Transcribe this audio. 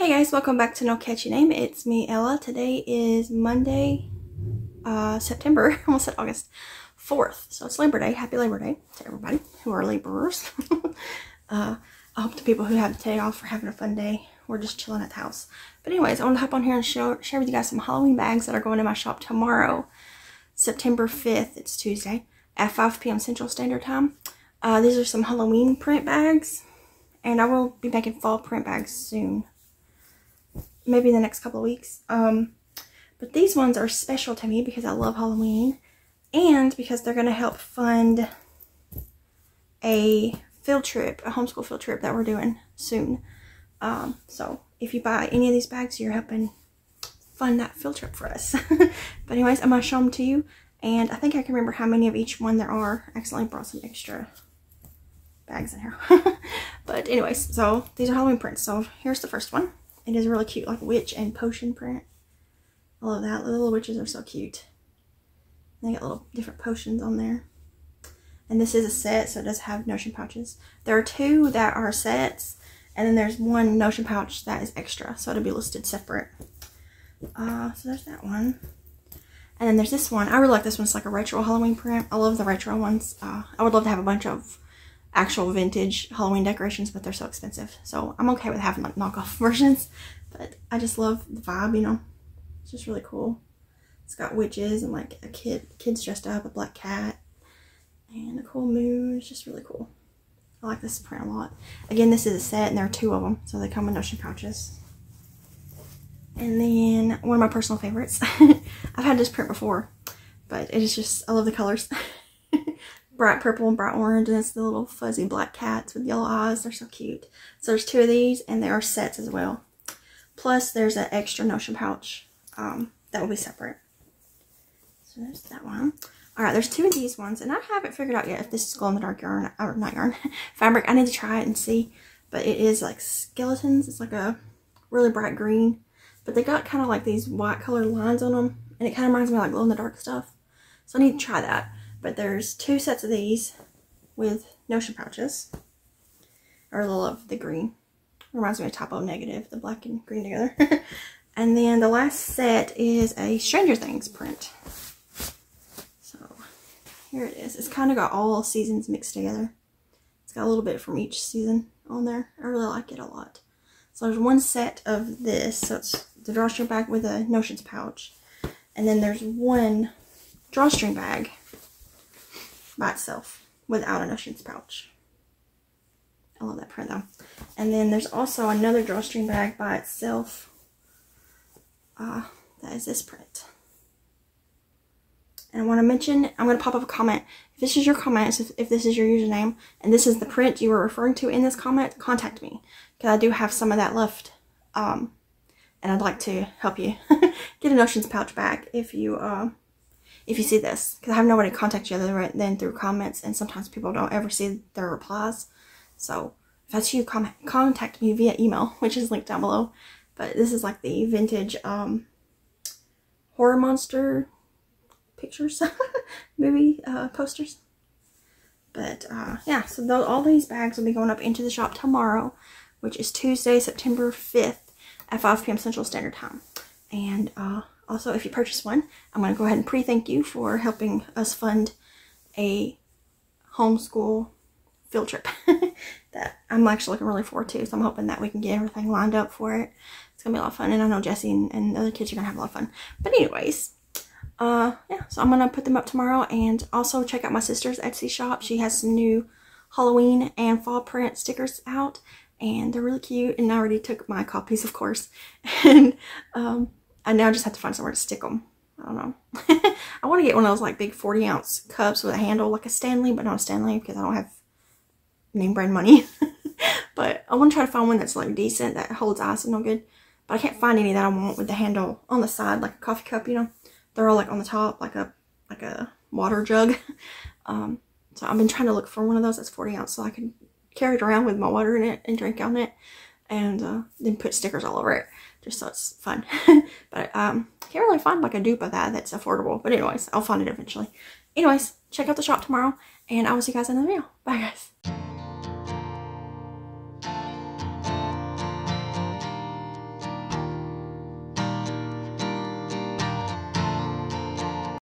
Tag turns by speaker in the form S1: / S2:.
S1: Hey guys, welcome back to No Catchy Name. It's me, Ella. Today is Monday, uh, September, I almost said August 4th. So it's Labor Day. Happy Labor Day to everybody who are laborers. uh, I hope the people who have the day off are having a fun day. We're just chilling at the house. But anyways, I want to hop on here and show, share with you guys some Halloween bags that are going in my shop tomorrow, September 5th. It's Tuesday at 5 p.m. Central Standard Time. Uh, these are some Halloween print bags. And I will be making fall print bags soon maybe in the next couple of weeks. Um, but these ones are special to me because I love Halloween and because they're going to help fund a field trip, a homeschool field trip that we're doing soon. Um, so if you buy any of these bags, you're helping fund that field trip for us. but anyways, I'm going to show them to you. And I think I can remember how many of each one there are. I accidentally brought some extra bags in here. but anyways, so these are Halloween prints. So here's the first one. It is really cute, like witch and potion print. I love that. The little witches are so cute. They got little different potions on there. And this is a set, so it does have notion pouches. There are two that are sets, and then there's one notion pouch that is extra, so it'll be listed separate. Uh, so there's that one. And then there's this one. I really like this one. It's like a retro Halloween print. I love the retro ones. Uh, I would love to have a bunch of actual vintage Halloween decorations, but they're so expensive. So I'm okay with having like knockoff versions, but I just love the vibe, you know. It's just really cool. It's got witches and like a kid, kids dressed up, a black cat, and a cool moon. It's just really cool. I like this print a lot. Again, this is a set and there are two of them, so they come in notion pouches. And then one of my personal favorites. I've had this print before, but it is just, I love the colors. bright purple and bright orange and it's the little fuzzy black cats with yellow eyes. They're so cute. So there's two of these and there are sets as well. Plus there's an extra notion pouch um, that will be separate. So there's that one. Alright, there's two of these ones and I haven't figured out yet if this is glow in the dark yarn or not yarn fabric. I need to try it and see. But it is like skeletons. It's like a really bright green. But they got kind of like these white colored lines on them. And it kind of reminds me of like glow in the dark stuff. So I need to try that. But there's two sets of these with notion pouches. Or a little of the green. Reminds me of Type O Negative, the black and green together. and then the last set is a Stranger Things print. So here it is. It's kind of got all seasons mixed together. It's got a little bit from each season on there. I really like it a lot. So there's one set of this. So it's the drawstring bag with a notions pouch. And then there's one drawstring bag by itself without a notions pouch. I love that print though. And then there's also another drawstring bag by itself. Uh, that is this print. And I want to mention, I'm going to pop up a comment. If this is your comment, if, if this is your username, and this is the print you were referring to in this comment, contact me. Because I do have some of that left. Um, and I'd like to help you get a notions pouch back if you uh, if you see this because I have nobody to contact you other than through comments and sometimes people don't ever see their replies. So if that's you, comment, contact me via email, which is linked down below. But this is like the vintage um, horror monster pictures, movie uh, posters. But uh, yeah, so all these bags will be going up into the shop tomorrow, which is Tuesday, September 5th at 5 p.m. Central Standard Time. And uh, also, if you purchase one, I'm going to go ahead and pre-thank you for helping us fund a homeschool field trip that I'm actually looking really forward to. So I'm hoping that we can get everything lined up for it. It's going to be a lot of fun. And I know Jesse and, and the other kids are going to have a lot of fun. But anyways, uh, yeah, so I'm going to put them up tomorrow. And also check out my sister's Etsy shop. She has some new Halloween and fall print stickers out. And they're really cute. And I already took my copies, of course. and um, I now just have to find somewhere to stick them. I don't know. I want to get one of those like big 40 ounce cups with a handle like a Stanley, but not a Stanley because I don't have name brand money. but I want to try to find one that's like decent that holds ice and no good. But I can't find any that I want with the handle on the side like a coffee cup, you know. They're all like on the top like a like a water jug. Um, so I've been trying to look for one of those that's 40 ounce so I can carry it around with my water in it and drink on it and uh, then put stickers all over it just so it's fun. but um, can't really find like a dupe of that that's affordable. But anyways, I'll find it eventually. Anyways, check out the shop tomorrow and I will see you guys in the video. Bye guys.